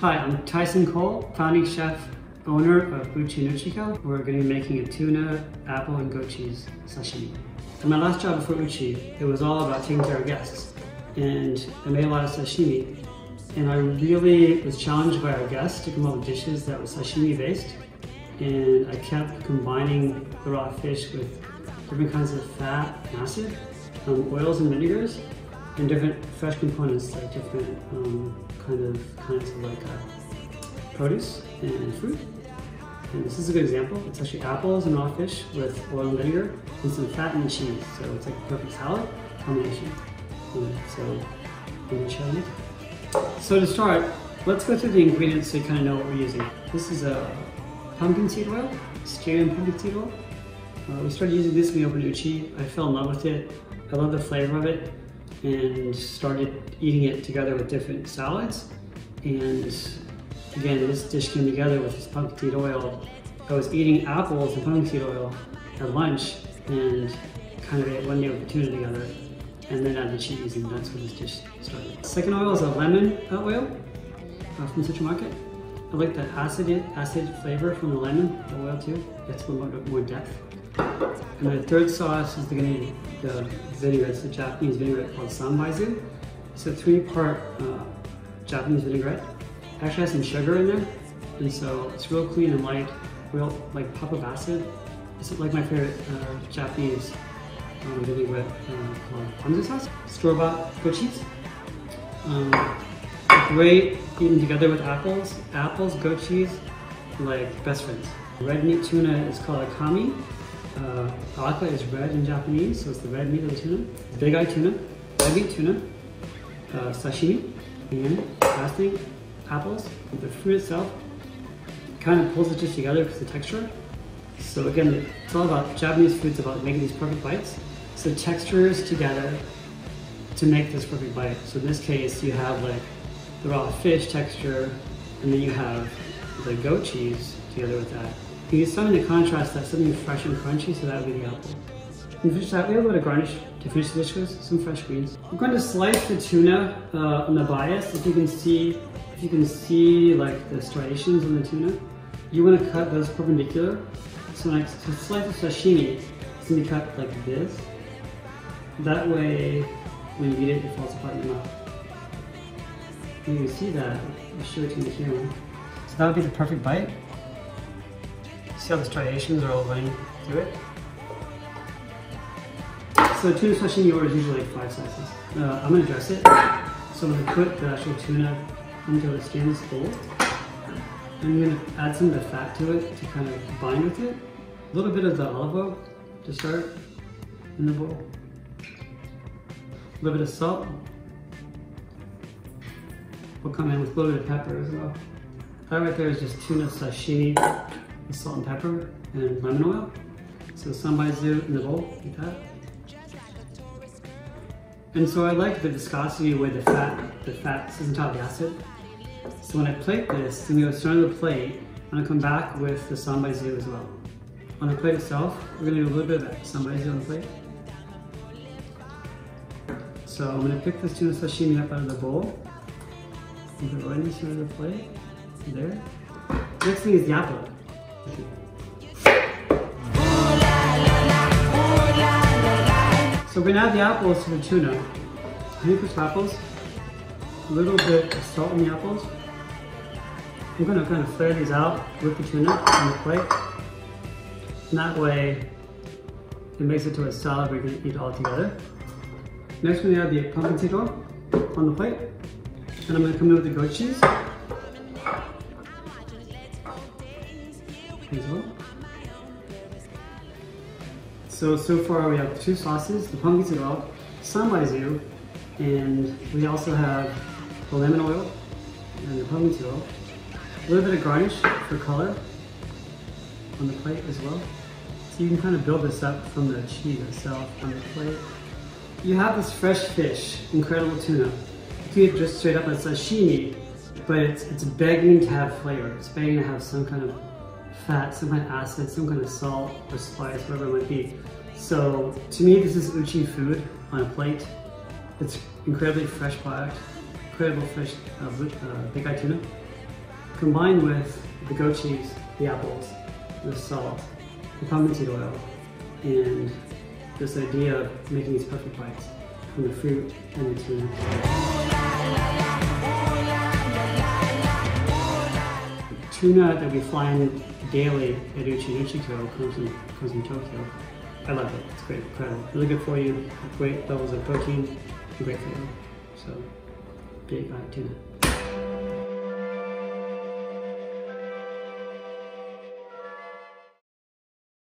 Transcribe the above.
Hi, I'm Tyson Cole, founding chef, owner of Uchi Uchiko. We're going to be making a tuna, apple, and goat cheese sashimi. In my last job before Uchi, it was all about taking care of guests. And I made a lot of sashimi. And I really was challenged by our guests to come up with dishes that were sashimi based. And I kept combining the raw fish with different kinds of fat acid, um, oils and vinegars, and different fresh components like different um, kind of kinds of like uh, produce and fruit. And this is a good example. It's actually apples and raw fish with oil and vinegar and some fat and cheese. So it's like a perfect salad combination. And so I'm it. So to start, let's go through the ingredients so you kind of know what we're using. This is a pumpkin seed oil, Styrian pumpkin seed oil. Uh, we started using this when we opened Uchi. I fell in love with it. I love the flavor of it and started eating it together with different salads. And again, this dish came together with this pumpkin seed oil. I was eating apples and pumpkin seed oil at lunch and kind of ate one meal with the tuna together and then add the cheese and that's where this dish started. Second oil is a lemon oil uh, from Central Market. I like the acid, acid flavor from the lemon, the oil too. It's a little bit more depth. And the third sauce is the, the a Japanese vinaigrette called Sanbaizu. It's a three-part uh, Japanese vinaigrette. It actually has some sugar in there, and so it's real clean and light, real like pop of acid. It's like my favorite uh, Japanese um, vinaigrette uh, called ponzu sauce. Store-bought goat cheese. Um, great eaten together with apples. Apples, goat cheese, like best friends. Red meat tuna is called akami. Uh, is red in Japanese, so it's the red meat of the tuna. Big eye tuna, red meat tuna, uh, sashimi, and last thing, apples. The fruit itself kind of pulls it just together because the texture. So again, it's all about Japanese food. It's about making these perfect bites. So textures together to make this perfect bite. So in this case, you have like the raw fish texture, and then you have the goat cheese together with that. You use something to contrast that, something fresh and crunchy, so that would be the apple. And finish that, we have a of garnish to finish the dish with, some fresh greens. I'm going to slice the tuna uh, on the bias. If you can see, if you can see like the striations on the tuna, you want to cut those perpendicular. So like to slice the sashimi, it's going to be cut like this. That way, when you eat it, it falls apart in your mouth. You can see that. I'll show it to the camera. So that would be the perfect bite. See how the striations are all running through it? So tuna sashimi order is usually like five slices. Uh, I'm gonna dress it. So I'm gonna put the actual tuna until the skin is bowl. I'm gonna add some of the fat to it to kind of bind with it. A little bit of the olive oil to start in the bowl. A little bit of salt. We'll come in with a little bit of pepper as well. That right there is just tuna sashimi salt and pepper and lemon oil. So sanbaizu in the bowl, like that. And so I like the viscosity with the fat, the fat sits on top of the acid. So when I plate this, then we go start on the plate, I'm gonna come back with the sanbaizu as well. On the plate itself, we're gonna do a little bit of that sanbaizu on the plate. So I'm gonna pick this tuna sashimi up out of the bowl, and put it right in the center of the plate, there. Next thing is the apple. So we're gonna add the apples to the tuna. Honey crisp apples, a little bit of salt in the apples. We're gonna kind of flare these out with the tuna on the plate. And that way, it makes it to a salad we can eat all together. Next, we're gonna add the pumpkin seed oil on the plate. And I'm gonna come in with the goat cheese. As well. So, so far we have two sauces, the pumpkin oil, sanbaizu, and we also have the lemon oil and the pumpkin oil. A little bit of garnish for color on the plate as well. So you can kind of build this up from the cheese itself on the plate. You have this fresh fish, incredible tuna. You eat it just straight up as sashimi, but it's, it's begging to have flavor. It's begging to have some kind of fat, some kind of acid, some kind of salt or spice, whatever it might be. So to me, this is uchi food on a plate. It's incredibly fresh product, incredible fresh uh, uh, big eye tuna. combined with the goat cheese, the apples, the salt, the pumpkin seed oil, and this idea of making these perfect bites from the fruit and the tuna. Tuna that we fly in daily at Uchi Uchiko comes from, comes from Tokyo. I love it. It's great. Incredible. Really good for you. Great levels of protein. Great for you. So, big uh, tuna.